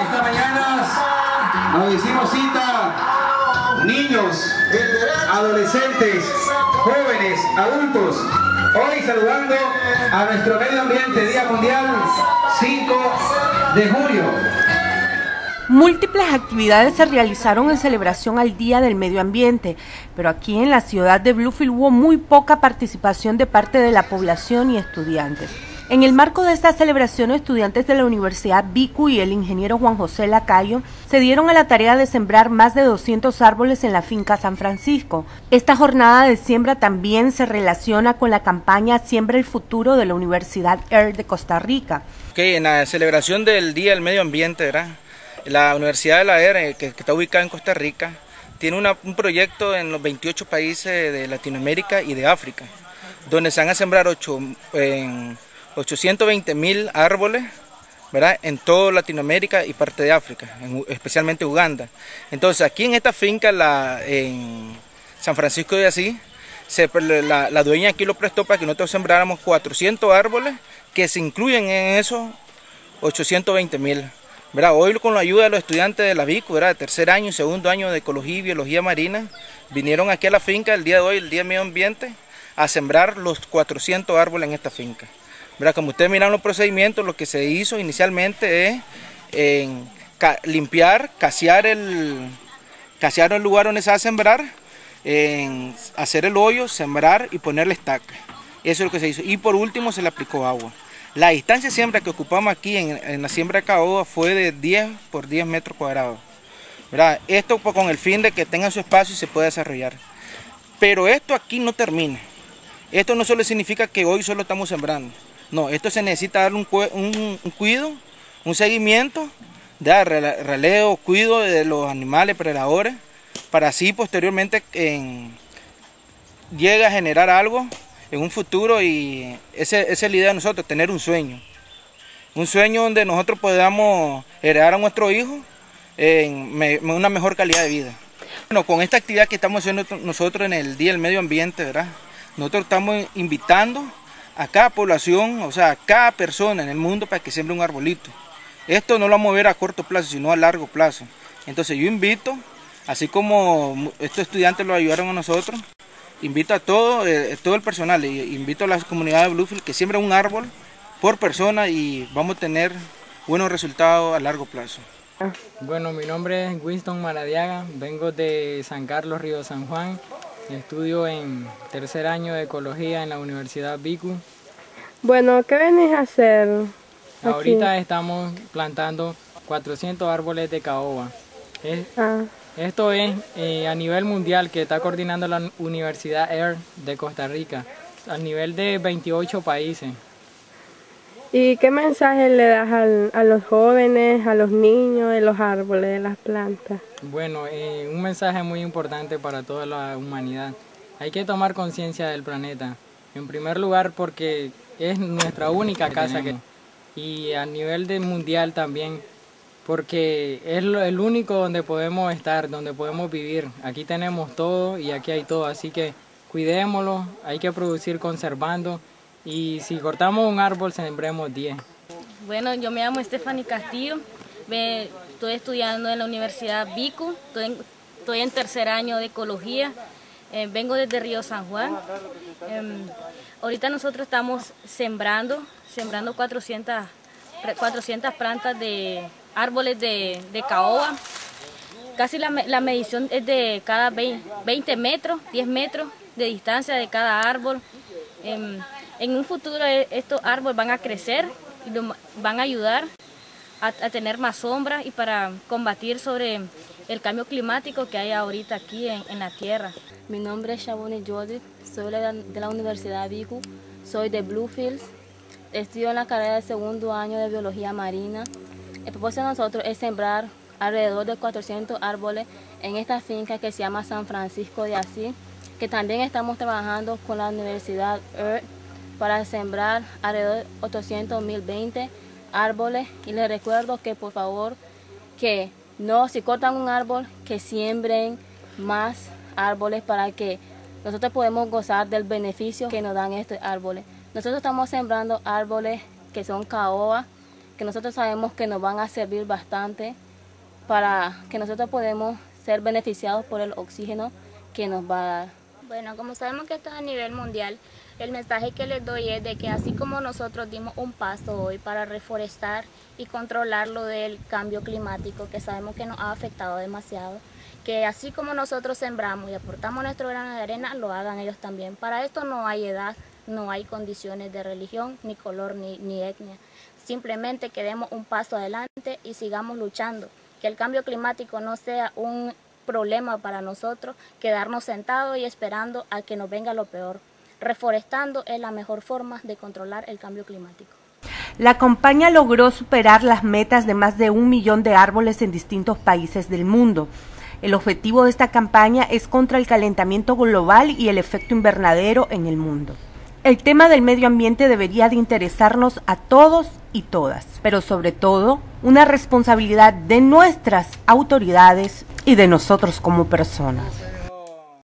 Esta mañana nos hicimos cita niños, adolescentes, jóvenes, adultos. Hoy saludando a nuestro medio ambiente, Día Mundial 5 de julio. Múltiples actividades se realizaron en celebración al Día del Medio Ambiente, pero aquí en la ciudad de Bluefield hubo muy poca participación de parte de la población y estudiantes. En el marco de esta celebración, estudiantes de la Universidad Bicu y el ingeniero Juan José Lacayo se dieron a la tarea de sembrar más de 200 árboles en la finca San Francisco. Esta jornada de siembra también se relaciona con la campaña Siembra el Futuro de la Universidad Air de Costa Rica. Okay, en la celebración del Día del Medio Ambiente, ¿verdad? La Universidad de la eh, que, está ubicada en Costa Rica, tiene un proyecto en los 28 países de Latinoamérica y de África, donde se van a sembrar 8, en 820 mil árboles ¿verdad? en toda Latinoamérica y parte de África, en, especialmente Uganda. Entonces aquí en esta finca, en San Francisco de Asís, la, dueña aquí lo prestó para que nosotros sembráramos 400 árboles que se incluyen en esos 820 mil. Hoy con la ayuda de los estudiantes de la VICU, de tercer año y segundo año de Ecología y Biología Marina, vinieron aquí a la finca el día de hoy, el Día Medio Ambiente, a sembrar los 400 árboles en esta finca. Como ustedes miran los procedimientos, lo que se hizo inicialmente es limpiar, casear el, el lugar donde se va a sembrar, hacer el hoyo, sembrar y ponerle estaca. Eso es lo que se hizo. Y por último se le aplicó agua. La distancia de siembra que ocupamos aquí en, la siembra de caoba fue de 10 por 10 metros cuadrados. Esto con el fin de que tengan su espacio y se pueda desarrollar. Pero esto aquí no termina. Esto no solo significa que hoy solo estamos sembrando. No, esto se necesita darle un, cuido, un seguimiento, de releo, cuido de los animales predadores, para así posteriormente en, llegue a generar algo en un futuro y esa, es la idea de nosotros, tener un sueño. Un sueño donde nosotros podamos heredar a nuestro hijo en una mejor calidad de vida. Bueno, con esta actividad que estamos haciendo nosotros en el Día del Medio Ambiente, ¿verdad? Nosotros estamos invitando a cada población, o sea, a cada persona en el mundo para que siembre un arbolito. Esto no lo vamos a ver a corto plazo, sino a largo plazo. Entonces yo invito, así como estos estudiantes lo ayudaron a nosotros, invito a todo, eh, todo el personal, invito a la comunidad de Bluefield que siembra un árbol por persona y vamos a tener buenos resultados a largo plazo. Bueno, mi nombre es Winston Maradiaga, vengo de San Carlos, Río San Juan, estudio en tercer año de Ecología en la Universidad BICU. Bueno, ¿qué venís a hacer? Ahorita estamos plantando 400 árboles de caoba. Ah. Esto es eh, a nivel mundial que está coordinando la Universidad Air de Costa Rica, a nivel de 28 países. ¿Y qué mensaje le das a los jóvenes, a los niños de los árboles, de las plantas? Bueno, eh, un mensaje muy importante para toda la humanidad. Hay que tomar conciencia del planeta. En primer lugar porque es nuestra única casa que, y a nivel de mundial también porque es el único donde podemos estar, donde podemos vivir. Aquí tenemos todo y aquí hay todo, así que cuidémoslo, hay que producir conservando y si cortamos un árbol sembremos 10. Bueno, yo me llamo Stephanie Castillo, estoy estudiando en la Universidad Bicu, estoy en, tercer año de Ecología, eh, vengo desde Río San Juan. Em, ahorita nosotros estamos sembrando, sembrando 400, 400 plantas de árboles de, caoba. Casi la, medición es de cada 20 metros, 10 metros de distancia de cada árbol. En, un futuro e, estos árboles van a crecer y van a ayudar a, tener más sombra y para combatir sobre el cambio climático que hay ahorita aquí en, la Tierra. Mi nombre es Shabone Jody, soy de la Universidad Vicu, soy de Bluefields, estudio en la carrera de segundo año de Biología Marina el propósito de nosotros es sembrar alrededor de 400 árboles en esta finca que se llama San Francisco de Asís, que también estamos trabajando con la Universidad EARTH para sembrar alrededor de 800.020 árboles. Y les recuerdo que por favor, que no, si cortan un árbol, que siembren más árboles para que nosotros podemos gozar del beneficio que nos dan estos árboles. Nosotros estamos sembrando árboles que son caoba, que nosotros sabemos que nos van a servir bastante para que nosotros podamos ser beneficiados por el oxígeno que nos va a dar. Bueno, como sabemos que esto es a nivel mundial, el mensaje que les doy es de que así como nosotros dimos un paso hoy para reforestar y controlar lo del cambio climático, que sabemos que nos ha afectado demasiado, que así como nosotros sembramos y aportamos nuestro grano de arena, lo hagan ellos también. Para esto no hay edad, no hay condiciones de religión, ni color, ni, ni etnia. Simplemente que demos un paso adelante y sigamos luchando. Que el cambio climático no sea un problema para nosotros quedarnos sentados y esperando a que nos venga lo peor. Reforestando es la mejor forma de controlar el cambio climático. La campaña logró superar las metas de más de un millón de árboles en distintos países del mundo. El objetivo de esta campaña es contra el calentamiento global y el efecto invernadero en el mundo. El tema del medio ambiente debería de interesarnos a todos y todas, pero sobre todo una responsabilidad de nuestras autoridades y de nosotros como personas.